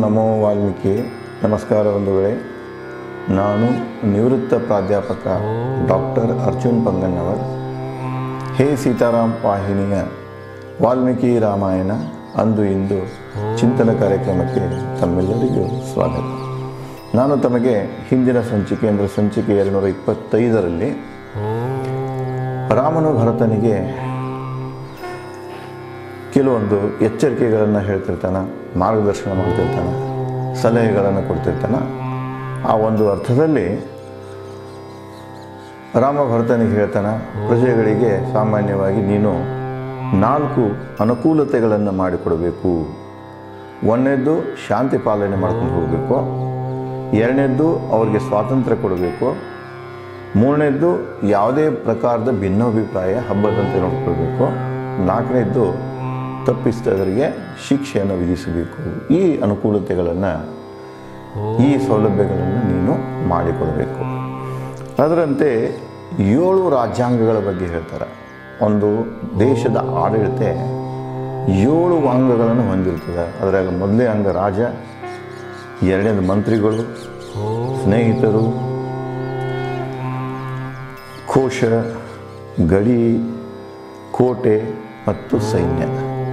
ನಮೋ ವಾಲ್ಮೀಕಿ, ನಮಸ್ಕಾರ ಬಂಧುಗಳೇ. ನಾನು ನಿವೃತ್ತ ಪ್ರಾಧ್ಯಾಪಕ ಡಾಕ್ಟರ್ ಅರ್ಜುನ್ ಪಂಗಣ್ಣವರ್. ಹೇ ಸೀತಾರಾಮ್ ವಾಹಿನಿಯ ವಾಲ್ಮೀಕಿ ರಾಮಾಯಣ ಅಂದು ಇಂದು ಚಿಂತನ ಕಾರ್ಯಕ್ರಮಕ್ಕೆ ತಮ್ಮೆಲ್ಲರಿಗೂ ಸ್ವಾಗತ. ನಾನು ತಮಗೆ ಹಿಂದಿನ ಸಂಚಿಕೆ ಅಂದರೆ ಸಂಚಿಕೆ ಎರಡುನೂರ ಇಪ್ಪತ್ತೈದರಲ್ಲಿ ರಾಮನು ಭರತನಿಗೆ ಕೆಲವೊಂದು ಎಚ್ಚರಿಕೆಗಳನ್ನು ಹೇಳ್ತಿರ್ತಾನೆ, ಮಾರ್ಗದರ್ಶನ ಮಾಡ್ತಿರ್ತಾನೆ, ಸಲಹೆಗಳನ್ನು ಕೊಡ್ತಿರ್ತಾನೆ. ಆ ಒಂದು ಅರ್ಥದಲ್ಲಿ ರಾಮ ಭರತನಿಗೆ ಹೇಳ್ತಾನೆ, ಪ್ರಜೆಗಳಿಗೆ ಸಾಮಾನ್ಯವಾಗಿ ನೀನು ನಾಲ್ಕು ಅನುಕೂಲತೆಗಳನ್ನು ಮಾಡಿಕೊಡಬೇಕು. ಒಂದನೇದ್ದು ಶಾಂತಿ ಪಾಲನೆ ಮಾಡ್ಕೊಂಡು ಹೋಗಬೇಕು. ಎರಡನೇದ್ದು ಅವ್ರಿಗೆ ಸ್ವಾತಂತ್ರ್ಯ ಕೊಡಬೇಕು. ಮೂರನೇದ್ದು ಯಾವುದೇ ಪ್ರಕಾರದ ಭಿನ್ನಾಭಿಪ್ರಾಯ, ಹಬ್ಬದಂತೆ ನೋಡ್ಕೊಳ್ಬೇಕು. ನಾಲ್ಕನೇದ್ದು ತಪ್ಪಿಸಿದವರಿಗೆ ಶಿಕ್ಷೆಯನ್ನು ವಿಧಿಸಬೇಕು. ಈ ಅನುಕೂಲತೆಗಳನ್ನು ಈ ಸೌಲಭ್ಯಗಳನ್ನು ನೀನು ಮಾಡಿಕೊಡಬೇಕು. ಅದರಂತೆ ಏಳು ರಾಜ್ಯಾಂಗಗಳ ಬಗ್ಗೆ ಹೇಳ್ತಾರೆ. ಒಂದು ದೇಶದ ಆಡಳಿತ ಏಳು ಅಂಗಗಳನ್ನು ಹೊಂದಿರ್ತದೆ. ಅದರಾಗ ಮೊದಲನೇ ಅಂಗ ರಾಜ ಎರಡನೇದು ಮಂತ್ರಿಗಳು ಸ್ನೇಹಿತರು ಕೋಶ ಗಡಿ ಕೋಟೆ ಮತ್ತು ಸೈನ್ಯ.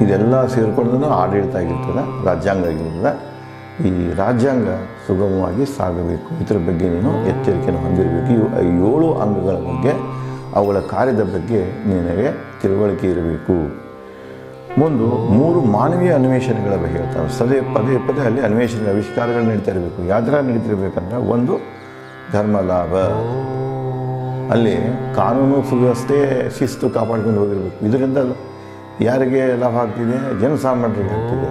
ಇದೆಲ್ಲ ಸೇರಿಕೊಂಡು ಆಡಳಿತ ಆಗಿರ್ತದೆ ರಾಜ್ಯಾಂಗ ಆಗಿರ್ತದೆ ಈ ರಾಜ್ಯಾಂಗ ಸುಗಮವಾಗಿ ಸಾಗಬೇಕು. ಇದರ ಬಗ್ಗೆ ನೀನು ಎಚ್ಚರಿಕೆಯನ್ನು ಹೊಂದಿರಬೇಕು. ಇವು ಏಳು ಅಂಗಗಳ ಬಗ್ಗೆ, ಅವುಗಳ ಕಾರ್ಯದ ಬಗ್ಗೆ ನಿನಗೆ ತಿಳುವಳಿಕೆ ಇರಬೇಕು. ಮುಂದು ಮೂರು ಮಾನವೀಯ ಅನ್ವೇಷಣೆಗಳ ಬಗ್ಗೆ ಹೇಳ್ತಾರೆ. ಸದೇ ಪದೇ ಪದೇ ಅಲ್ಲಿ ಅನ್ವೇಷಣೆ ಆವಿಷ್ಕಾರಗಳು ನಡೀತಾ ಇರಬೇಕು. ಯಾವ ಥರ ನಡೀತಿರ್ಬೇಕಂದ್ರೆ, ಒಂದು ಧರ್ಮ ಲಾಭ. ಅಲ್ಲಿ ಕಾನೂನು ಸುವ್ಯವಸ್ಥೆ ಶಿಸ್ತು ಕಾಪಾಡ್ಕೊಂಡು ಹೋಗಿರಬೇಕು. ಇದರಿಂದ ಯಾರಿಗೆ ಲಾಭ ಆಗ್ತಿದೆ? ಜನಸಾಮಾನ್ಯರಿಗೆ ಆಗ್ತಿದೆ.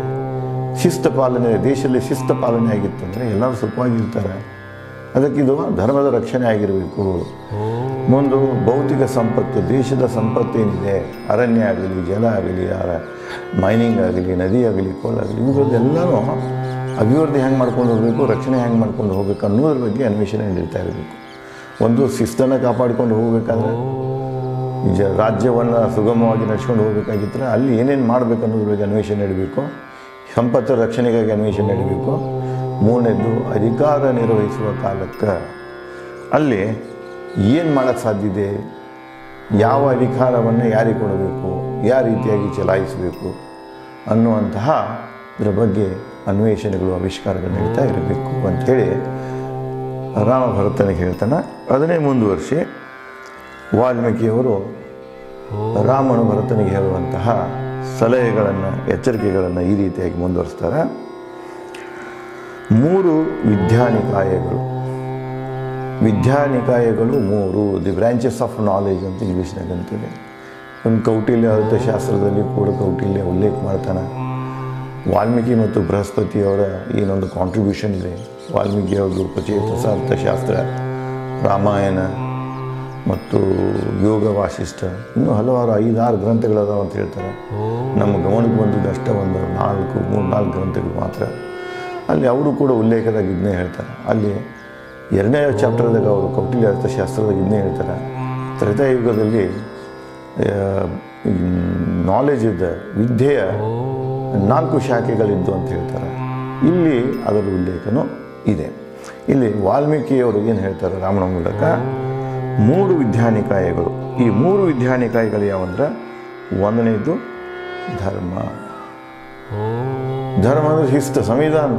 ಶಿಸ್ತು ಪಾಲನೆ, ದೇಶದಲ್ಲಿ ಶಿಸ್ತು ಪಾಲನೆ ಆಗಿತ್ತಂದರೆ ಎಲ್ಲರೂ ಸುಖವಾಗಿರ್ತಾರೆ ಅದಕ್ಕಿದು ಧರ್ಮದ ರಕ್ಷಣೆ ಆಗಿರಬೇಕು. ಮುಂದು ಭೌತಿಕ ಸಂಪತ್ತು, ದೇಶದ ಸಂಪತ್ತು ಏನಿದೆ? ಅರಣ್ಯ ಆಗಲಿ, ಜಲ ಆಗಲಿ ಮೈನಿಂಗ್ ಆಗಲಿ, ನದಿ ಆಗಲಿ ಕೋಲ್ ಆಗಲಿ ಇವುಗಳದ್ದೆಲ್ಲನೂ ಅಭಿವೃದ್ಧಿ ಹೆಂಗೆ ಮಾಡ್ಕೊಂಡು ಹೋಗಬೇಕು, ರಕ್ಷಣೆ ಹೆಂಗೆ ಮಾಡ್ಕೊಂಡು ಹೋಗ್ಬೇಕು ಅನ್ನೋದ್ರ ಬಗ್ಗೆ ಅನ್ವೇಷಣೆ ನೀಡ್ತಾ ಇರಬೇಕು. ಒಂದು ಶಿಸ್ತನ್ನು ಕಾಪಾಡಿಕೊಂಡು ಹೋಗಬೇಕಾದ್ರೆ ಜ ರಾಜ್ಯವನ್ನು ಸುಗಮವಾಗಿ ನಡೆಸ್ಕೊಂಡು ಹೋಗಬೇಕಾಗಿದ್ದರೆ ಅಲ್ಲಿ ಏನೇನು ಮಾಡಬೇಕು ಅನ್ನೋದ್ರ ಬಗ್ಗೆ ಅನ್ವೇಷಣೆ ನಡೀಬೇಕು. ಸಂಪತ್ತು ರಕ್ಷಣೆಗಾಗಿ ಅನ್ವೇಷಣೆ ನಡೀಬೇಕು. ಮೂರನೇದು, ಅಧಿಕಾರ ನಿರ್ವಹಿಸುವ ಕಾಲಕ್ಕೆ. ಅಲ್ಲಿ ಏನು ಮಾಡೋಕ್ಕೆ ಸಾಧ್ಯ ಇದೆ? ಯಾವ ಅಧಿಕಾರವನ್ನು ಯಾರಿಗೆ ಕೊಡಬೇಕು? ಯಾವ ರೀತಿಯಾಗಿ ಚಲಾಯಿಸಬೇಕು? ಅನ್ನುವಂತಹ ಇದರ ಬಗ್ಗೆ ಅನ್ವೇಷಣೆಗಳು, ಆವಿಷ್ಕಾರಗಳು ನಡೀತಾ ಇರಬೇಕು ಅಂಥೇಳಿ ರಾಮ ಭರತನಿಗೆ ಹೇಳ್ತಾನೆ. ಅದನ್ನೇ ಮುಂದುವರಿಸಿ ವಾಲ್ಮೀಕಿಯವರು ರಾಮನು ಭರತನಿಗೆ ಹೇಳುವಂತಹ ಸಲಹೆಗಳನ್ನು, ಎಚ್ಚರಿಕೆಗಳನ್ನು ಈ ರೀತಿಯಾಗಿ ಮುಂದುವರಿಸ್ತಾರೆ. ಮೂರು ವಿದ್ಯಾನಿಕಾಯಗಳು. ವಿದ್ಯಾನಿಕಾಯಗಳು ಮೂರು ದಿ ಬ್ರಾಂಚಸ್ ಆಫ್ ನಾಲೆಜ್ ಅಂತ ಇಂಗ್ಲೀಷ್ನಾಗ ಅಂತೀವಿ. ಒಂದು ಕೌಟಿಲ್ಯ ಅರ್ಥಶಾಸ್ತ್ರದಲ್ಲಿ ಕೂಡ ಕೌಟಿಲ್ಯ ಉಲ್ಲೇಖ ಮಾಡ್ತಾನೆ. ವಾಲ್ಮೀಕಿ ಮತ್ತು ಬೃಹಸ್ಪತಿಯವರ ಏನೊಂದು ಕಾಂಟ್ರಿಬ್ಯೂಷನ್ ಇದೆ. ವಾಲ್ಮೀಕಿಯವ್ರದ್ದು ಉಪಚೇತಸ ಅರ್ಥಶಾಸ್ತ್ರ ರಾಮಾಯಣ ಮತ್ತು ಯೋಗ ವಾಸಿಷ್ಠ ಇನ್ನೂ ಹಲವಾರು ಐದಾರು ಗ್ರಂಥಗಳದಾವ ಅಂತ ಹೇಳ್ತಾರೆ. ನಮ್ಮ ಗಮನಕ್ಕೆ ಬಂದಿದ್ದು ಅಷ್ಟೇ ಒಂದು ನಾಲ್ಕು, ಮೂರು, ನಾಲ್ಕು ಗ್ರಂಥಗಳು ಮಾತ್ರ. ಅಲ್ಲಿ ಅವರು ಕೂಡ ಉಲ್ಲೇಖದಾಗ ಇದನ್ನೇ ಹೇಳ್ತಾರೆ. ಅಲ್ಲಿ ಎರಡನೇ ಚಾಪ್ಟರ್ದಾಗ ಅವರು ಕೌಟಿಲ್ಯ ಅರ್ಥಶಾಸ್ತ್ರದಾಗ ಇದನ್ನೇ ಹೇಳ್ತಾರೆ. ತ್ರೇತಾಯುಗದಲ್ಲಿ ನಾಲೆಜ್ ಇದ್ದ ವಿದ್ಯೆಯ ನಾಲ್ಕು ಶಾಖೆಗಳಿದ್ದು ಅಂತ ಹೇಳ್ತಾರೆ. ಇಲ್ಲಿ ಅದರ ಉಲ್ಲೇಖನೂ ಇದೆ. ಇಲ್ಲಿ ವಾಲ್ಮೀಕಿಯವರು ಏನು ಹೇಳ್ತಾರೆ ರಾಮನ ಮೂಲಕ ಮೂರು ವಿದ್ಯಾನಿಕಾಯಗಳು. ಈ ಮೂರು ವಿದ್ಯಾನಿಕಾಯಗಳು ಯಾವಂದ್ರೆ? ಒಂದನೇದು ಧರ್ಮ. ಧರ್ಮ ಅಂದರೆ ಶಿಸ್ತು, ಸಂವಿಧಾನ.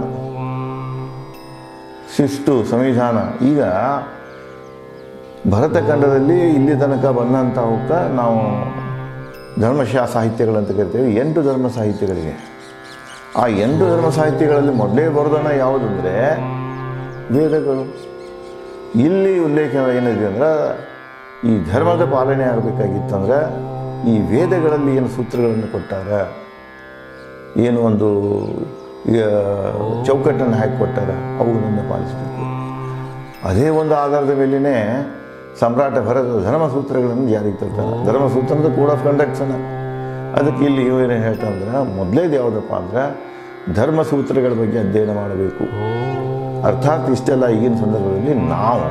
ಶಿಸ್ತು, ಸಂವಿಧಾನ. ಈಗ ಭರತಖಂಡದಲ್ಲಿ ಇಲ್ಲಿ ತನಕ ಬಂದಂಥ ಹೋಗ್ತಾ ನಾವು ಧರ್ಮಶಾ ಸಾಹಿತ್ಯಗಳಂತ ಕರಿತೇವೆ. ಎಂಟು ಧರ್ಮ ಸಾಹಿತ್ಯಗಳಿವೆ. ಆ ಎಂಟು ಧರ್ಮ ಸಾಹಿತ್ಯಗಳಲ್ಲಿ ಮೊದಲೇ ಬರೋದನ್ನ ಯಾವುದಂದ್ರೆ ವೇದಗಳು. ಇಲ್ಲಿ ಉಲ್ಲೇಖ ಏನಿದೆ ಅಂದ್ರೆ, ಈ ಧರ್ಮದ ಪಾಲನೆ ಆಗಬೇಕಾಗಿತ್ತಂದ್ರೆ ಈ ವೇದಗಳಲ್ಲಿ ಏನು ಸೂತ್ರಗಳನ್ನು ಕೊಟ್ಟಾರ? ಏನು ಒಂದು ಚೌಕಟ್ಟನ್ನು ಹಾಕಿ ಕೊಟ್ಟಾರ? ಅವುಗಳನ್ನು ಪಾಲಿಸಬೇಕು. ಅದೇ ಒಂದು ಆಧಾರದ ಮೇಲೇ ಸಮ್ರಾಟ ಭರತ ಧರ್ಮಸೂತ್ರಗಳನ್ನು ಜಾರಿಗೆ ತರ್ತಾರೆ. ಧರ್ಮಸೂತ್ರ ಅಂದ್ರೆ ಕೋಡ್ ಆಫ್ ಕಂಡಕ್ಟ್ಸನ್ನು ಅದಕ್ಕೆ ಇಲ್ಲಿ ಏನು ಹೇಳ್ತಾನಂದ್ರೆ ಮೊದಲೇದು ಯಾವುದಪ್ಪ ಅಂದ್ರೆ, ಧರ್ಮಸೂತ್ರಗಳ ಬಗ್ಗೆ ಅಧ್ಯಯನ ಮಾಡಬೇಕು. ಅರ್ಥಾತ್ ಇಷ್ಟೆಲ್ಲ ಈಗಿನ ಸಂದರ್ಭದಲ್ಲಿ ನಾವು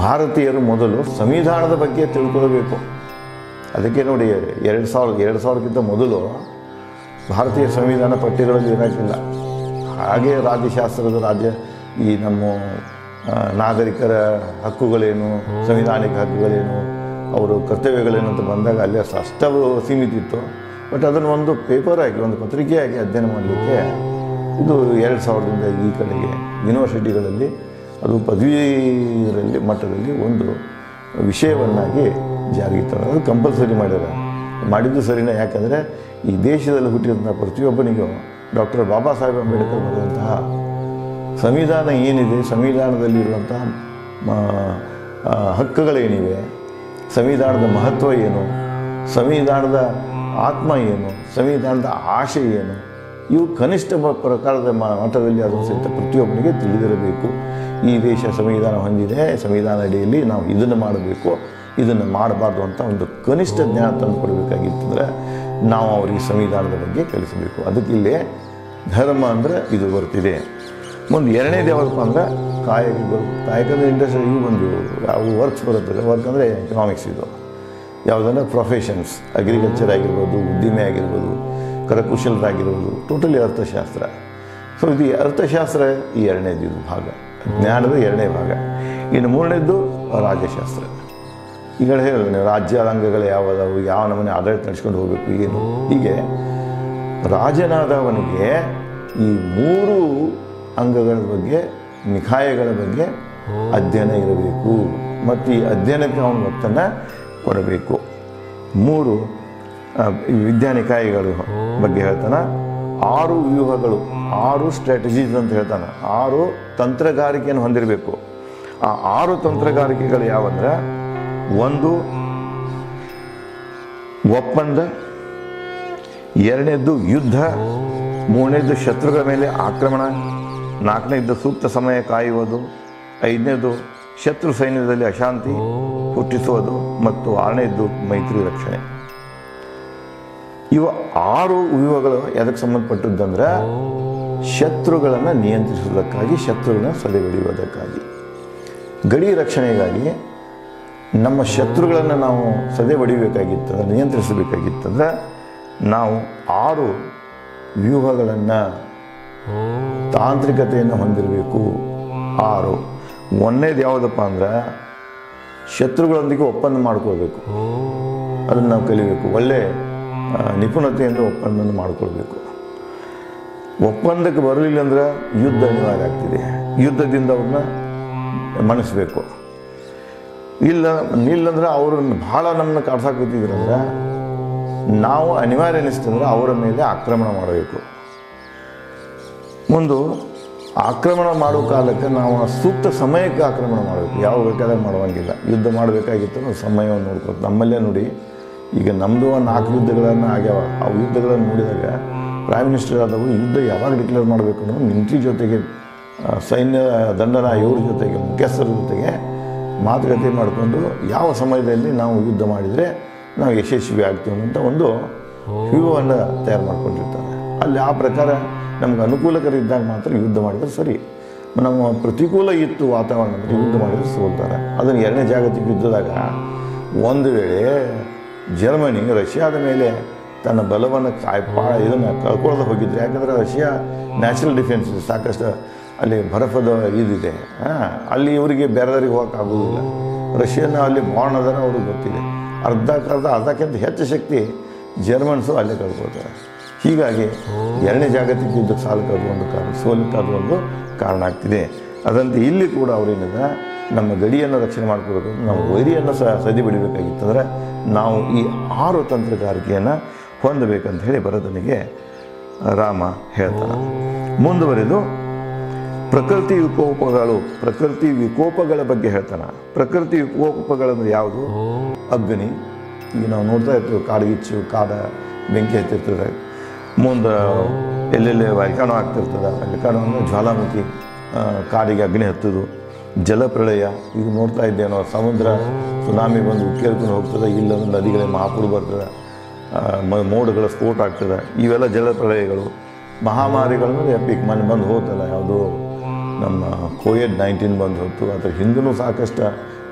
ಭಾರತೀಯರು ಮೊದಲು ಸಂವಿಧಾನದ ಬಗ್ಗೆ ತಿಳ್ಕೊಳ್ಬೇಕು. ಅದಕ್ಕೆ ನೋಡಿ, ಎರಡು ಸಾವಿರ, ಎರಡು ಸಾವಿರಕ್ಕಿಂತ ಮೊದಲು ಭಾರತೀಯ ಸಂವಿಧಾನ ಪಠ್ಯಗಳಲ್ಲಿ ಇರೋಕ್ಕಿಲ್ಲ. ಹಾಗೆ ರಾಜ್ಯಶಾಸ್ತ್ರದ ರಾಜ್ಯ, ಈ ನಮ್ಮ ನಾಗರಿಕರ ಹಕ್ಕುಗಳೇನು, ಸಂವಿಧಾನಿಕ ಹಕ್ಕುಗಳೇನು, ಅವರು ಕರ್ತವ್ಯಗಳೇನು ಅಂತ ಬಂದಾಗ ಅಲ್ಲಿ ಅಷ್ಟು ಅಷ್ಟು ಸೀಮಿತ ಇತ್ತು. ಬಟ್ ಅದನ್ನು ಒಂದು ಪೇಪರ್ ಆಗಿ ಒಂದು ಪತ್ರಿಕೆಯಾಗಿ ಅಧ್ಯಯನ ಮಾಡಲಿಕ್ಕೆ ಇದು ಎರಡು ಸಾವಿರದಿಂದ ಈ ಕಡೆಗೆ ಯೂನಿವರ್ಸಿಟಿಗಳಲ್ಲಿ, ಅದು ಪದವೀರಲ್ಲಿ ಮಟ್ಟದಲ್ಲಿ ಒಂದು ವಿಷಯವನ್ನಾಗಿ ಜಾರಿಗೆ ತರೋದು. ಕಂಪಲ್ಸರಿ ಮಾಡ್ಯಾರ ಮಾಡಿದ್ದು ಸರಿನೇ? ಯಾಕಂದರೆ ಈ ದೇಶದಲ್ಲಿ ಹುಟ್ಟಿದಂಥ ಪ್ರತಿಯೊಬ್ಬನಿಗೂ ಡಾಕ್ಟರ್ ಬಾಬಾ ಸಾಹೇಬ್ ಅಂಬೇಡ್ಕರ್ ಬರೆದಂತಹ ಸಂವಿಧಾನ ಏನಿದೆ, ಸಂವಿಧಾನದಲ್ಲಿರುವಂತಹ ಹಕ್ಕುಗಳೇನಿವೆ, ಸಂವಿಧಾನದ ಮಹತ್ವ ಏನು, ಸಂವಿಧಾನದ ಆತ್ಮ ಏನು, ಸಂವಿಧಾನದ ಆಶೆ ಏನು ಇವು ಕನಿಷ್ಠ ಪ್ರಕಾರದ ಮಟ್ಟದಲ್ಲಿ ಅದು ಸಹಿತ ಪ್ರತಿಯೊಬ್ಬನಿಗೆ ತಿಳಿದಿರಬೇಕು. ಈ ದೇಶ ಸಂವಿಧಾನ ಹೊಂದಿದೆ, ಸಂವಿಧಾನ ಅಡಿಯಲ್ಲಿ ನಾವು ಇದನ್ನು ಮಾಡಬೇಕು, ಇದನ್ನು ಮಾಡಬಾರ್ದು ಅಂತ ಒಂದು ಕನಿಷ್ಠ ಜ್ಞಾನ ತಂದು ಕೊಡಬೇಕಾಗಿತ್ತಂದರೆ ನಾವು ಅವರಿಗೆ ಸಂವಿಧಾನದ ಬಗ್ಗೆ ಕಲಿಸಬೇಕು ಇಲ್ಲಿ ಧರ್ಮ ಅಂದರೆ ಇದು ಬರ್ತಿದೆ ಮುಂದೆ ಎರಡನೇ ದೇವ್ರಪ್ಪ ಅಂದ್ರೆ ಕಾಯಕ ಅಂದರೆ ಇಂಡಸ್ಟ್ರಿ ಇವು ಒಂದು ಯಾವ ವರ್ಕ್ಸ್ ಬರುತ್ತೆ. ವರ್ಕ್ ಅಂದರೆ ಎಕನಾಮಿಕ್ಸ್ ಇದು. ಯಾವುದಂದ್ರೆ ಪ್ರೊಫೆಷನ್ಸ್ ಅಗ್ರಿಕಲ್ಚರ್ ಆಗಿರ್ಬೋದು, ಉದ್ದಿಮೆ ಆಗಿರ್ಬೋದು ಕರಕುಶಲರಾಗಿರ್ಬೋದು ಟೋಟಲಿ ಅರ್ಥಶಾಸ್ತ್ರ. ಸೊ ಇದು ಅರ್ಥಶಾಸ್ತ್ರ ಈ ಎರಡನೇದು ಇದು ಭಾಗ. ಜ್ಞಾನದ ಎರಡನೇ ಭಾಗ. ಇನ್ನು ಮೂರನೇದ್ದು ರಾಜ್ಯಶಾಸ್ತ್ರ ಈಗ ಹೇಳಿದ್ರೆ ನೀವು ರಾಜ್ಯಾಂಗಗಳು ಯಾವುದಾವು, ಯಾವ ನಮೂನೆ ಆಡಳಿತ ನಡೆಸ್ಕೊಂಡು ಹೋಗಬೇಕು, ಏನು? ಹೀಗೆ ರಾಜನಾದವನಿಗೆ ಈ ಮೂರು ಅಂಗಗಳ ಬಗ್ಗೆ, ನಿಖಾಯಗಳ ಬಗ್ಗೆ ಅಧ್ಯಯನ ಇರಬೇಕು. ಮತ್ತು ಈ ಅಧ್ಯಯನಕ್ಕೆ ಅವನು ಒತ್ತನ್ನು ಕೊಡಬೇಕು. ಮೂರು ಈ ಬಗ್ಗೆ ಹೇಳ್ತಾನೆ. ಆರು ವ್ಯೂಹಗಳು, ಆರು ಸ್ಟ್ರಾಟಜೀಸ್ ಅಂತ ಹೇಳ್ತಾನೆ. ಆರು ತಂತ್ರಗಾರಿಕೆಯನ್ನು ಹೊಂದಿರಬೇಕು. ಆ ಆರು ತಂತ್ರಗಾರಿಕೆಗಳು ಯಾವಂದ್ರೆ? ಒಂದು, ಒಪ್ಪಂದ, ಎರಡನೇದ್ದು ಯುದ್ಧ, ಮೂರನೇದ್ದು ಶತ್ರುಗಳ ಮೇಲೆ ಆಕ್ರಮಣ, ನಾಲ್ಕನೇದ್ದು ಸೂಕ್ತ ಸಮಯ ಕಾಯುವುದು ಐದನೇದು ಶತ್ರು ಸೈನ್ಯದಲ್ಲಿ ಅಶಾಂತಿ ಹುಟ್ಟಿಸುವುದು ಮತ್ತು ಆರನೇದ್ದು ಮೈತ್ರಿ ರಕ್ಷಣೆ. ಇವು ಆರು ವ್ಯೂಹಗಳು ಎದಕ್ಕೆ ಸಂಬಂಧಪಟ್ಟದ್ದಂದ್ರೆ ಶತ್ರುಗಳನ್ನು ನಿಯಂತ್ರಿಸುವುದಕ್ಕಾಗಿ ಶತ್ರುಗಳನ್ನ ಸದೆಬಡಿಯುವುದಕ್ಕಾಗಿ. ಗಡಿ ರಕ್ಷಣೆಗಾಗಿ ನಮ್ಮ ಶತ್ರುಗಳನ್ನು ನಾವು ಸದೆ ಹೊಡಿಬೇಕಾಗಿತ್ತಂದ್ರೆ ನಿಯಂತ್ರಿಸಬೇಕಾಗಿತ್ತಂದ್ರೆ ನಾವು ಆರು ವ್ಯೂಹಗಳನ್ನು ತಾಂತ್ರಿಕತೆಯನ್ನು ಹೊಂದಿರಬೇಕು. ಆರು. ಒಂದೇದು ಯಾವುದಪ್ಪ ಅಂದ್ರೆ ಶತ್ರುಗಳೊಂದಿಗೆ ಒಪ್ಪಂದ ಮಾಡ್ಕೋಬೇಕು ಅದನ್ನು ನಾವು ಕಲಿಬೇಕು. ಒಳ್ಳೆ ನಿಪುಣತೆಯಿಂದ ಒಪ್ಪಂದವನ್ನು ಮಾಡಿಕೊಳ್ಬೇಕು. ಒಪ್ಪಂದಕ್ಕೆ ಬರಲಿಲ್ಲ ಅಂದ್ರೆ ಯುದ್ಧ ಅನಿವಾರ್ಯ ಆಗ್ತಿದೆ. ಯುದ್ಧದಿಂದ ಅವ್ರನ್ನ ಮಣಿಸ್ಬೇಕು. ಇಲ್ಲ ನಿಲ್ಲಂದ್ರೆ ಅವ್ರನ್ನ ಭಾಳ ನಮ್ಮನ್ನ ಕಾಡ್ಸಾಕತ್ತಿದ್ರಂದ್ರೆ ನಾವು ಅನಿವಾರ್ಯ ಅನಿಸ್ತಂದ್ರೆ ಅವರ ಮೇಲೆ ಆಕ್ರಮಣ ಮಾಡಬೇಕು. ಮುಂದು ಆಕ್ರಮಣ ಮಾಡೋ ಕಾಲಕ್ಕೆ ನಾವು ಸೂಕ್ತ ಸಮಯಕ್ಕೆ ಆಕ್ರಮಣ ಮಾಡಬೇಕು. ಯಾವ ಬೇಕಾದಾಗ ಮಾಡುವಂಗಿಲ್ಲ. ಯುದ್ಧ ಮಾಡಬೇಕಾಗಿತ್ತು ನಾವು ಸಮಯವನ್ನು ನೋಡ್ಬೇಕು ನಮ್ಮಲ್ಲೇ ನೋಡಿ ಈಗ ನಮ್ಮದು ಒಂದು ನಾಲ್ಕು ಯುದ್ಧಗಳನ್ನು ಆಗ್ಯಾವ. ಆ ಯುದ್ಧಗಳನ್ನು ನೋಡಿದಾಗ ಪ್ರೈಮ್ ಮಿನಿಸ್ಟರ್ ಆದವು ಯುದ್ಧ ಯಾವಾಗ ಡಿಕ್ಲೇರ್ ಮಾಡಬೇಕು ಅನ್ನೋ ಮಿಲಿಟ್ರಿ ಜೊತೆಗೆ ಸೈನ್ಯ ದಂಡನ ಇವ್ರ ಜೊತೆಗೆ ಮುಖ್ಯಸ್ಥರ ಜೊತೆಗೆ ಮಾತುಕತೆ ಮಾಡಿಕೊಂಡು ಯಾವ ಸಮಯದಲ್ಲಿ ನಾವು ಯುದ್ಧ ಮಾಡಿದರೆ ನಾವು ಯಶಸ್ವಿ ಆಗ್ತೀವಿ ಅಂತ ಒಂದು ವ್ಯೂಹವನ್ನು ತಯಾರು ಮಾಡ್ಕೊಂಡಿರ್ತಾರೆ. ಅಲ್ಲಿ ಆ ಪ್ರಕಾರ ನಮ್ಗೆ ಅನುಕೂಲಕರ ಇದ್ದಾಗ ಮಾತ್ರ ಯುದ್ಧ ಮಾಡಿದರೆ ಸರಿ. ನಮ್ಮ ಪ್ರತಿಕೂಲ ಇತ್ತು ವಾತಾವರಣ ಯುದ್ಧ ಮಾಡಿದರೆ ಸೋಲ್ತಾರೆ. ಅದನ್ನು ಎರಡನೇ ಜಾಗತಿಕ ಯುದ್ಧದಾಗ ಒಂದು ವೇಳೆ ಜರ್ಮನಿ, ರಷ್ಯಾದ ಮೇಲೆ ತನ್ನ ಬಲವನ್ನು ಕಾಯ್ಪಾ ಇದನ್ನು ಕಳ್ಕೊಳ್ದೆ ಹೋಗಿದ್ರು. ಯಾಕಂದರೆ ರಷ್ಯಾ ನ್ಯಾಷನಲ್ ಡಿಫೆನ್ಸ್ ಸಾಕಷ್ಟು ಅಲ್ಲಿ ಬರಫದ ಇದಿದೆ. ಹಾಂ, ಅಲ್ಲಿ ಇವರಿಗೆ ಬೇರೆದವ್ರಿಗೆ ಹೋಗೋಕ್ಕಾಗೋದಿಲ್ಲ ರಷ್ಯಾನ ಅಲ್ಲಿ ಬಾಂಡ್ ಅದರ ಅವ್ರಿಗೆ ಗೊತ್ತಿದೆ. ಅರ್ಧಕ್ಕರ್ಧ ಅರ್ಧಕ್ಕಿಂತ ಹೆಚ್ಚು ಶಕ್ತಿ ಜರ್ಮನ್ಸು ಅಲ್ಲೇ ಕಳ್ಕೊಳ್ತಾರೆ. ಹೀಗಾಗಿ ಎರಡನೇ ಜಾಗತಿಕ ಯುದ್ಧಕ್ಕೆ ಸಾಲಕ್ಕೆ ಒಂದು ಕಾರಣ ಸೋಲಿಕ್ಕೆ ಒಂದು ಕಾರಣ ಆಗ್ತಿದೆ. ಅದಂತೆ ಇಲ್ಲಿ ಕೂಡ ಅವರೇನಿದೆ ನಮ್ಮ ಗಡಿಯನ್ನು ರಕ್ಷಣೆ ಮಾಡ್ಕೋಬೇಕು ನಮ್ಮ ವೈರಿಯನ್ನು ಸಹ ಸದಿ ಬಿಡಬೇಕಾಗಿತ್ತಂದರೆ ನಾವು ಈ ಆರು ತಂತ್ರಗಾರಿಕೆಯನ್ನು ಹೊಂದಬೇಕಂತ ಹೇಳಿ ಭರತನಿಗೆ ರಾಮ ಹೇಳ್ತಾನೆ. ಮುಂದುವರೆದು ಪ್ರಕೃತಿ ವಿಕೋಪಗಳು ಪ್ರಕೃತಿ ವಿಕೋಪಗಳ ಬಗ್ಗೆ ಹೇಳ್ತಾನೆ. ಪ್ರಕೃತಿ ವಿಕೋಪಗಳಂದ್ರೆ ಯಾವುದು? ಅಗ್ನಿ. ಈಗ ನಾವು ನೋಡ್ತಾ ಇರ್ತೀವಿ ಕಾಡ್ಗಿಚ್ಚು ಕಾಡ ಬೆಂಕಿ ಹತ್ತಿರ್ತದೆ. ಮುಂದೆ ಎಲ್ಲೆಲ್ಲಿ ವೈಕಾಣು ಆಗ್ತಿರ್ತದೆ ವೈಕಾಣು ಅಂದರೆ ಜ್ವಾಲಾಮುಖಿ ಕಾಡಿಗೆ ಅಗ್ನಿ ಹತ್ತೋದು. ಜಲಪ್ರಳಯ ಈಗ ನೋಡ್ತಾ ಇದ್ದೇನೋ ಸಮುದ್ರ, ಸುನಾಮಿ ಬಂದು ಉಕ್ಕೇರ್ಕೊಂಡು ಹೋಗ್ತದೆ ಇಲ್ಲಂದ್ರೆ ನದಿಗಳೇ ಮಹಾಪುರು ಬರ್ತದೆ ಮೋಡಗಳ ಸ್ಫೋಟ ಆಗ್ತದೆ. ಇವೆಲ್ಲ ಜಲಪ್ರಳಯಗಳು. ಮಹಾಮಾರಿಗಳು ಎಪಿಕ್ ಮನೆ ಬಂದು ಹೋಗ್ತಲ್ಲ ಯಾವುದು ನಮ್ಮ ಕೋವಿಡ್ ನೈನ್ಟೀನ್ ಬಂದು ಹೊತ್ತು ಅದ್ರ ಹಿಂದೂ ಸಾಕಷ್ಟು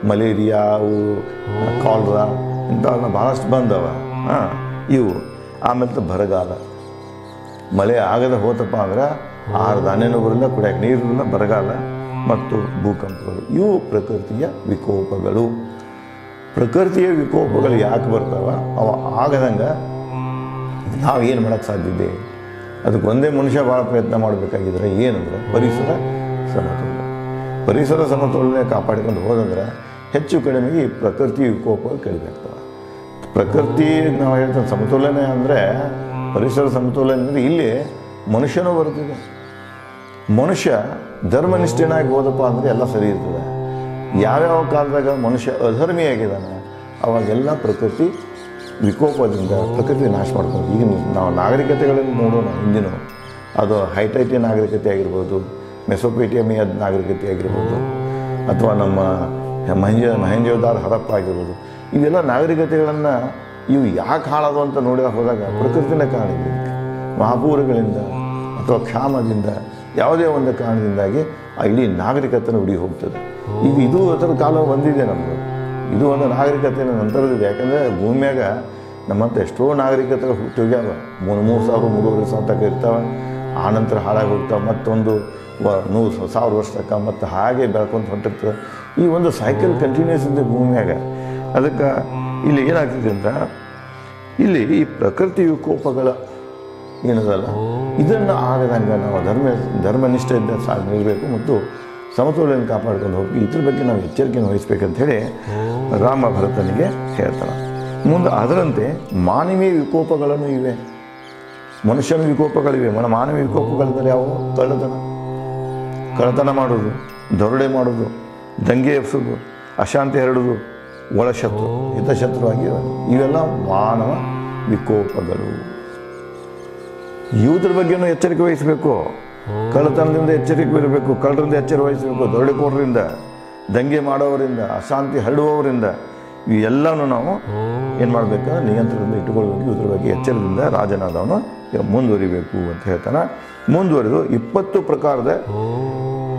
ಮಲೇರಿಯಾ, ಅವು ಕಾಲ್ರಾ ಇಂಥವೆಲ್ಲ ಭಾಳಷ್ಟು ಬಂದವ. ಹಾಂ, ಇವು. ಆಮೇಲೆ ಬರಗಾಲ. ಮಳೆ ಆಗದೆ ಹೋತಪ್ಪ ಅಂದ್ರೆ ಆರು ಧಾನ್ಯನೂ ಬರಲ್ಲ ಕುಡಿಯೋಕೆ ಬರಗಾಲ. ಮತ್ತು ಭೂಕಂಪಗಳು. ಇವು ಪ್ರಕೃತಿಯ ವಿಕೋಪಗಳು. ಪ್ರಕೃತಿಯ ವಿಕೋಪಗಳು ಯಾಕೆ ಬರ್ತಾವ? ಅವ ಆಗದಂಗೆ ನಾವು ಏನು ಮಾಡೋಕ್ಕೆ ಸಾಧ್ಯ ಇದೆ ಅದಕ್ಕೆ ಒಂದೇ ಮನುಷ್ಯ ಭಾಳ ಪ್ರಯತ್ನ ಮಾಡಬೇಕಾಗಿದ್ರೆ ಏನಂದ್ರೆ ಪರಿಸರ ಸಮತೋಲನ. ಪರಿಸರ ಸಮತೋಲನ ಕಾಪಾಡಿಕೊಂಡು ಹೋದಂದ್ರೆ ಹೆಚ್ಚು ಕಡಿಮೆ ಈ ಪ್ರಕೃತಿ ವಿಕೋಪಗಳು ಕಡಿಮೆ ಆಗ್ತವೆ. ಪ್ರಕೃತಿ ನಾವು ಹೇಳ್ತೇವೆ ಸಮತೋಲನೆ ಅಂದರೆ ಪರಿಸರ ಸಮತೋಲನ ಅಂದರೆ ಇಲ್ಲಿ ಮನುಷ್ಯನೂ ಬರ್ತಿದೆ ಮನುಷ್ಯ ಧರ್ಮನಿಷ್ಠನಾಗಿ ಹೋದಪ್ಪ ಅಂದರೆ ಎಲ್ಲ ಸರಿ ಇರ್ತದೆ. ಯಾವ್ಯಾವ ಕಾಲದಾಗ ಮನುಷ್ಯ ಅಧರ್ಮಿಯಾಗಿದ್ದಾನೆ, ಅವಾಗೆಲ್ಲ ಪ್ರಕೃತಿ ವಿಕೋಪದಿಂದ, ಪ್ರಕೃತಿ ನಾಶ ಮಾಡ್ಕೊಂಡು ಈಗ ನಾವು ನಾಗರಿಕತೆಗಳನ್ನು ನೋಡೋಣ ಹಿಂದಿನ ಅದು ಹೈಟೈಟಿ ನಾಗರಿಕತೆ ಆಗಿರ್ಬೋದು ಮೆಸೊಪೇಟಿಯಮಿಯ ನಾಗರಿಕತೆ ಆಗಿರ್ಬೋದು, ಅಥವಾ ನಮ್ಮ ಮಹಂಜ, ಮಹೇಂಜೋದಾರ್ ಹರಪ್ಪ ಆಗಿರ್ಬೋದು. ಇವೆಲ್ಲ ನಾಗರಿಕತೆಗಳನ್ನು ಇವು ಯಾಕೆ ಹಾಳಾದವು ಅಂತ ನೋಡಿದಾಗ ಹೋದಾಗ ಪ್ರಕೃತಿನ ಕಾರಣ. ಮಹಾಪೂರಗಳಿಂದ ಅಥವಾ ಕ್ಷಾಮದಿಂದ ಯಾವುದೇ ಒಂದು ಕಾರಣದಿಂದಾಗಿ ಆ ಇಡೀ ನಾಗರಿಕತೆನ ಉಡಿ ಹೋಗ್ತದೆ. ಈಗ ಇದು ಅದರ ಕಾಲ ಬಂದಿದೆ ನಮ್ಮದು ಇದು ಒಂದು ನಾಗರಿಕತೆಯ ನಂತರದಿದೆ. ಯಾಕಂದರೆ ಭೂಮಿಯಾಗ ನಮ್ಮಂತ ಎಷ್ಟೋ ನಾಗರಿಕತೆಗಳು ಹುಟ್ಟೋಗ್ಯಾವ ಮೂರು ಮೂರು ಸಾವಿರ, ಮೂರುವರೆ ಸಾವಿರ ತಕ್ಕ ಇರ್ತಾವೆ. ಆನಂತರ ಹಾಳಾಗಿ ಹೋಗ್ತಾವೆ. ಮತ್ತೊಂದು ವ, ನೂರು, ಸಾವಿರ ವರ್ಷ ತನಕ ಮತ್ತು ಹಾಗೆ ಬೆಳ್ಕೊಂತ ಹೊಂಟಿರ್ತದೆ. ಈ ಒಂದು ಸೈಕಲ್ ಕಂಟಿನ್ಯೂಸ್ ಇದೆ ಭೂಮಿಯಾಗ. ಅದಕ್ಕೆ ಇಲ್ಲಿ ಏನಾಗ್ತಿದೆ ಅಂದ್ರೆ ಇಲ್ಲಿ ಈ ಪ್ರಕೃತಿ ವಿಕೋಪಗಳ ಏನದಲ್ಲ ಇದನ್ನು ಆಗದಂಗೆ ನಾವು ಧರ್ಮ ಧರ್ಮನಿಷ್ಠೆಯಿಂದ ಸಾಗಿರಬೇಕು ಮತ್ತು ಸಮತೋಲನ ಕಾಪಾಡ್ಕೊಂಡು ಹೋಗಿ ಇದ್ರ ಬಗ್ಗೆ ನಾವು ಎಚ್ಚರಿಕೆಯನ್ನು ವಹಿಸ್ಬೇಕಂತ ಹೇಳಿ ರಾಮ ಭರತನಿಗೆ ಹೇಳ್ತಾನೆ. ಮುಂದೆ ಅದರಂತೆ ಮಾನವೀಯ ವಿಕೋಪಗಳನ್ನು ಇವೆ. ಮನುಷ್ಯನ ವಿಕೋಪಗಳಿವೆ. ಮನ ಮಾನವೀಯ ವಿಕೋಪಗಳೆಂದರೆ ಯಾವುವು ಕಳ್ಳತನ. ಕಳ್ಳತನ ಮಾಡೋದು ದರೋಡೆ ಮಾಡೋದು ದಂಗೆ ಎಬ್ಸೋದು ಅಶಾಂತಿ ಹರಡೋದು ಒಳಶತ್ರು ಹಿತಶತ್ರುವಾಗಿ ಇವೆಲ್ಲ ಮಾನವ ವಿಕೋಪಗಳು. ಇವುದ್ರ ಬಗ್ಗೆನೂ ಎಚ್ಚರಿಕೆ ವಹಿಸಬೇಕು. ಕಳ್ಳತನದಿಂದ ಎಚ್ಚರಿಕೆ ಇರಬೇಕು. ಕಳ್ಳರಿಂದ ಎಚ್ಚರಿಕೆ ವಹಿಸಬೇಕು. ದರೋಡೆಕೋರರಿಂದ ದಂಗೆ ಮಾಡೋವರಿಂದ, ಅಶಾಂತಿ ಹರಡುವವರಿಂದ ಇವೆಲ್ಲನೂ ನಾವು ಏನು ಮಾಡಬೇಕು? ನಿಯಂತ್ರಣದಿಂದ ಇಟ್ಟುಕೊಳ್ಬೇಕು. ಇದ್ರ ಬಗ್ಗೆ ಎಚ್ಚರದಿಂದ ರಾಜನಾದವನು ಮುಂದುವರಿಬೇಕು ಅಂತ ಹೇಳ್ತಾನೆ. ಮುಂದುವರೆದು ಇಪ್ಪತ್ತು ಪ್ರಕಾರದ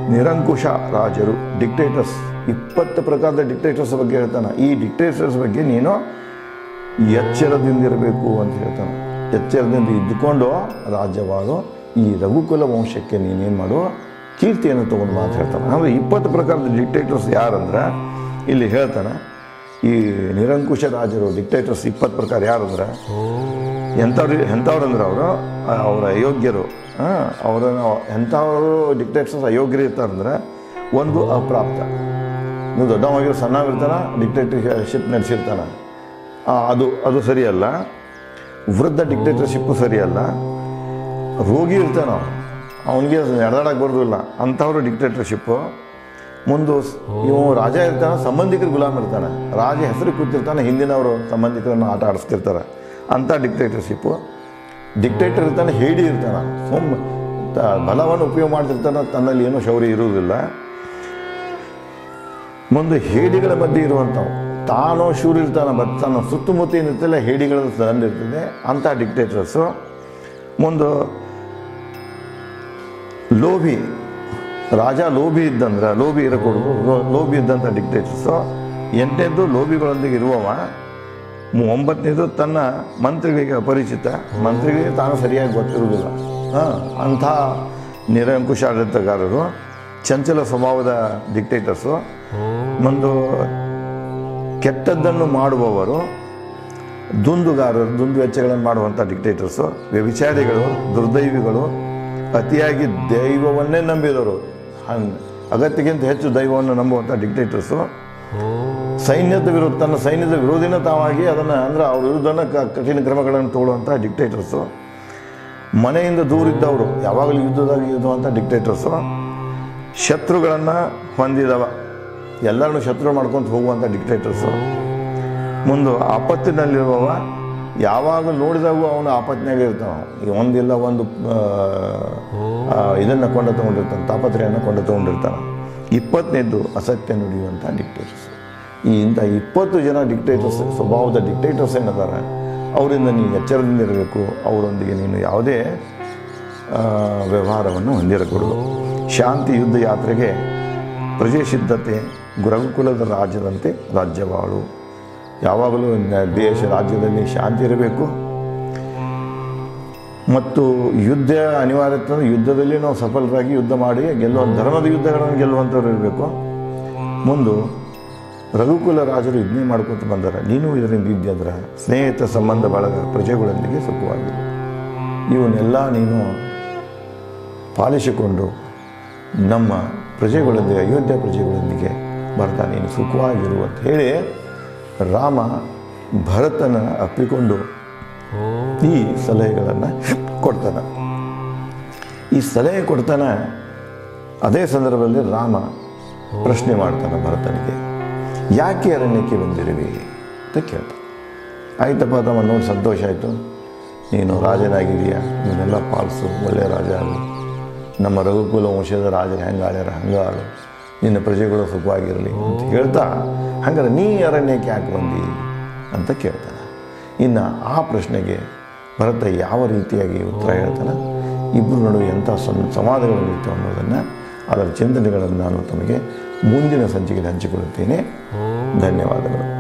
ನಿರಂಕುಶ ರಾಜರು ಡಿಕ್ಟೇಟರ್ಸ್ ಇಪ್ಪತ್ತು ಪ್ರಕಾರದ ಡಿಕ್ಟೇಟರ್ಸ್ ಬಗ್ಗೆ ಹೇಳ್ತಾನೆ. ಈ ಡಿಕ್ಟೇಟರ್ಸ್ ಬಗ್ಗೆ ನೀನು ಎಚ್ಚರದಿಂದಿರಬೇಕು ಅಂತ ಹೇಳ್ತಾನೆ. ಎಚ್ಚರದಿಂದ ಇದ್ದುಕೊಂಡು ರಾಜ್ಯವಾದ ಈ ರಘುಕುಲ ವಂಶಕ್ಕೆ ನೀನೇನು ಮಾಡು? ಕೀರ್ತಿಯನ್ನು ತಗೊಂಡು ಮಾತು ಹೇಳ್ತಾನೆ. ಅಂದರೆ ಇಪ್ಪತ್ತು ಪ್ರಕಾರದ ಡಿಕ್ಟೇಟರ್ಸ್ ಯಾರಂದ್ರೆ? ಇಲ್ಲಿ ಹೇಳ್ತಾನೆ, ಈ ನಿರಂಕುಶ ರಾಜರು ಡಿಕ್ಟೇಟರ್ಸ್ ಇಪ್ಪತ್ತು ಪ್ರಕಾರ ಯಾರಂದ್ರೆ? ಎಂಥವ್ರು ಅಂದ್ರೆ ಅವರು? ಅವರ ಅಯೋಗ್ಯರು. ಅವರ ಎಂಥವರು ಡಿಕ್ಟೇಟರ್ಸ್ ಅಯೋಗ್ಯರು ಇರ್ತಾರಂದ್ರೆ? ಒಂದು ಅಪ್ರಾಪ್ತ. ನೀವು ದೊಡ್ಡವಾಗಿರೋ ಸಣ್ಣವಿರ್ತಾನ ಡಿಕ್ಟೇಟರ್ಶಿಪ್ ನಡೆಸಿರ್ತಾನೆ ಅದು ಅದು ಸರಿಯಲ್ಲ. ವೃದ್ಧ ಡಿಕ್ಟೇಟರ್ಶಿಪ್ಪು ಸರಿಯಲ್ಲ. ರೋಗಿ ಇರ್ತಾನ ಅವನಿಗೆ ನಡೆದಾಡಕ್ಕೆ ಬರೋದಿಲ್ಲ ಅಂಥವ್ರು ಡಿಕ್ಟೇಟರ್ಶಿಪ್ಪು ಮುಂದೆ ಇವ ರಾಜ ಇರ್ತಾನೆ, ಸಂಬಂಧಿಕರು ಗುಲಾಮ್ ಇರ್ತಾನೆ. ರಾಜ ಹೆಸರು ಕೂತಿರ್ತಾನೆ, ಹಿಂದಿನವರು ಸಂಬಂಧಿಕರನ್ನು ಆಟ ಆಡಿಸ್ತಿರ್ತಾರೆ. ಅಂಥ ಡಿಕ್ಟೇಟರ್ಶಿಪ್ಪು ಡಿಕ್ಟೇಟರ್ ಇರ್ತಾನೆ, ಹೇಡಿ ಇರ್ತಾನೆ. ಸುಮ್ಮ ತ- ಬಲವನ್ನು ಉಪಯೋಗ ಮಾಡ್ತಿರ್ತಾನೆ, ತನ್ನಲ್ಲಿ ಏನೂ ಶೌರ್ಯ ಇರುವುದಿಲ್ಲ. ಮುಂದೆ ಹೇಡಿಗಳ ಮಧ್ಯೆ ಇರುವಂಥವು ತಾನು ಶೂರಿರ್ತಾನೆ ಬರ್ತಾನ ಸುತ್ತಮುತ್ತ ಏನಿರ್ತಲ್ಲ ಹೇಡಿಗಳ ತಂದಿರ್ತದೆ. ಅಂಥ ಡಿಕ್ಟೇಟರ್ಸು ಒಂದು ಲೋಭಿ, ರಾಜ ಲೋಭಿ ಇದ್ದಂದ್ರೆ, ಲೋಭಿ ಇರಕೂಡದು ಲೋಭಿ ಇದ್ದಂಥ ಡಿಕ್ಟೇಟರ್ಸು ಎಂಟನೇದು ಲೋಭಿಗಳೊಂದಿಗೆ ಇರುವವ, ಒಂಬತ್ತನೇದು ತನ್ನ ಮಂತ್ರಿಗಳಿಗೆ ಅಪರಿಚಿತ. ಮಂತ್ರಿಗಳಿಗೆ ತಾನು ಸರಿಯಾಗಿ ಗೊತ್ತಿರುವುದಿಲ್ಲ. ಹಾಂ, ಅಂಥ ನಿರಂಕುಶ ಆಡಳಿತಗಾರರು ಚಂಚಲ ಸ್ವಭಾವದ ಡಿಕ್ಟೇಟರ್ಸು ಒಂದು ಕೆಟ್ಟದ್ದನ್ನು ಮಾಡುವವರು ದುಂದುಗಾರರು, ದುಂದು ವೆಚ್ಚಗಳನ್ನು ಮಾಡುವಂಥ ಡಿಕ್ಟೇಟರ್ಸು ವ್ಯಭಿಚಾರಿಗಳು, ದುರ್ದೈವಿಗಳು, ಅತಿಯಾಗಿ ದೈವವನ್ನೇ ನಂಬಿದವರು. ಹಂಗೆ ಅಗತ್ಯಕ್ಕಿಂತ ಹೆಚ್ಚು ದೈವವನ್ನು ನಂಬುವಂಥ ಡಿಕ್ಟೇಟರ್ಸು ಸೈನ್ಯದ ವಿರುದ್ಧ, ತನ್ನ ಸೈನ್ಯದ ವಿರೋಧಿನ ತಾವಾಗಿ ಅದನ್ನು ಅಂದರೆ ಅವ್ರ ವಿರುದ್ಧನ ಕಠಿಣ ಕ್ರಮಗಳನ್ನು ತಗೊಳ್ಳುವಂಥ ಡಿಕ್ಟೇಟರ್ಸು ಮನೆಯಿಂದ ದೂರಿದ್ದವರು, ಯಾವಾಗಲೂ ಯುದ್ಧದಾಗ ಯುದ್ಧವಂಥ ಡಿಕ್ಟೇಟರ್ಸು ಶತ್ರುಗಳನ್ನು ಹೊಂದಿದವ. ಎಲ್ಲರನ್ನು ಶತ್ರು ಮಾಡ್ಕೊಂತ ಹೋಗುವಂಥ ಡಿಕ್ಟೇಟರ್ಸು ಮುಂದೆ ಆಪತ್ತಿನಲ್ಲಿರುವವ ಯಾವಾಗ ನೋಡಿದಾಗೂ ಅವನು ಆಪತ್ತಿನಾಗೆ ಇರ್ತಾವ. ಈಗ ಒಂದಿಲ್ಲ ಒಂದು ಇದನ್ನು ಕೊಂಡ ತೊಗೊಂಡಿರ್ತಾನೆ ತಾಪತ್ರೆಯನ್ನು ಕೊಂಡ ತೊಗೊಂಡಿರ್ತಾನೆ. ಇಪ್ಪತ್ತನೇದ್ದು ಅಸತ್ಯ ನುಡಿಯುವಂಥ ಡಿಕ್ಟೇಟರ್ಸ್ ಈ ಇಂಥ ಇಪ್ಪತ್ತು ಜನ ಡಿಕ್ಟೇಟರ್ಸ್ ಸ್ವಭಾವದ ಡಿಕ್ಟೇಟರ್ಸ್ ಏನಿದ್ದಾರೆ ಅವರಿಂದ ನೀನು ಎಚ್ಚರದಿಂದ ಇರಬೇಕು. ಅವರೊಂದಿಗೆ ನೀನು ಯಾವುದೇ ವ್ಯವಹಾರವನ್ನು ಹೊಂದಿರಕೂಡದು. ಶಾಂತಿ ಯುದ್ಧ ಯಾತ್ರೆಗೆ ಪ್ರಜೆ ಸಿದ್ಧತೆ ಗುರುಕುಲದ ರಾಜ್ಯದಂತೆ ರಾಜ್ಯವಾಳು. ಯಾವಾಗಲೂ ದೇಶ ರಾಜ್ಯದಲ್ಲಿ ಶಾಂತಿ ಇರಬೇಕು. ಮತ್ತು ಯುದ್ಧ ಅನಿವಾರ್ಯತೆ ಯುದ್ಧದಲ್ಲಿ ನಾವು ಸಫಲರಾಗಿ ಯುದ್ಧ ಮಾಡಿ, ಗೆಲ್ಲುವ ಧರ್ಮದ ಯುದ್ಧಗಳನ್ನು ಗೆಲ್ಲುವಂಥವ್ರು ಇರಬೇಕು. ಮುಂದು, ರಘುಕುಲ ರಾಜರು ಇದನ್ನೇ ಮಾಡ್ಕೊತ ಬಂದಾರ. ನೀನು ಇದರಿಂದ ಇದ್ದಂದ್ರೆ ಸ್ನೇಹಿತ ಸಂಬಂಧ ಬಳಗ ಪ್ರಜೆಗಳೊಂದಿಗೆ ಸುಖವಾಗಿ ಇವನ್ನೆಲ್ಲ ನೀನು ಪಾಲಿಸಿಕೊಂಡು ನಮ್ಮ ಪ್ರಜೆಗಳೊಂದಿಗೆ ಅಯೋಧ್ಯ ಪ್ರಜೆಗಳೊಂದಿಗೆ ಬರ್ತಾ ನೀನು ಸುಖವಾಗಿರು ಅಂತ ಹೇಳಿ ರಾಮ ಭರತನ ಅಪ್ಪಿಕೊಂಡು ಈ ಸಲಹೆಗಳನ್ನು ಕೊಡ್ತಾನೆ. ಈ ಸಲಹೆ ಕೊಡ್ತಾನೆ ಅದೇ ಸಂದರ್ಭದಲ್ಲಿ ರಾಮ ಪ್ರಶ್ನೆ ಮಾಡ್ತಾನೆ ಭರತನಿಗೆ ಯಾಕೆ ಅರಣ್ಯಕ್ಕೆ ಬಂದಿರುವಿ ಅಂತ ಕೇಳ್ತ ಆಯ್ತಪ್ಪ ತಮ್ಮ ನೋಡಿ ಸಂತೋಷ ಆಯಿತು. ನೀನು ರಾಜನಾಗಿದೆಯಾ ನೀನೆಲ್ಲ ಪಾಲಿಸು ಒಳ್ಳೆಯ ರಾಜ ಆಗು. ನಮ್ಮ ರಘುಕುಲ ವಂಶದ ರಾಜ ಹೆಂಗಾಳ್ಯಾರ? ಹಂಗಾಳು. ಹಂಗೆ ಆಳು ನಿನ್ನ ಪ್ರಜೆಗಳು ಸುಖವಾಗಿರಲಿ ಅಂತ ಹೇಳ್ತಾ ಹಂಗಾರೆ ನೀ ಅರಣ್ಯಕ್ಕೆ ಯಾಕೆ ಬಂದಿ ಅಂತ ಕೇಳ್ತಾನೆ. ಇನ್ನು ಆ ಪ್ರಶ್ನೆಗೆ ಭರತ ಯಾವ ರೀತಿಯಾಗಿ ಉತ್ತರ ಹೇಳ್ತಾನೆ? ಇಬ್ಬರು ನಡುವೆ ಎಂಥ ಸಂ ಸಂವಾದಗಳು ನಡೀತು ಅನ್ನೋದನ್ನು ಅದರ ಚಿಂತನೆಗಳನ್ನು ನಾನು ತಮಗೆ ಮುಂದಿನ ಸಂಚಿಕೆಯಲ್ಲಿ ಹಂಚಿಕೊಳ್ಳುತ್ತೇನೆ. ಧನ್ಯವಾದಗಳು.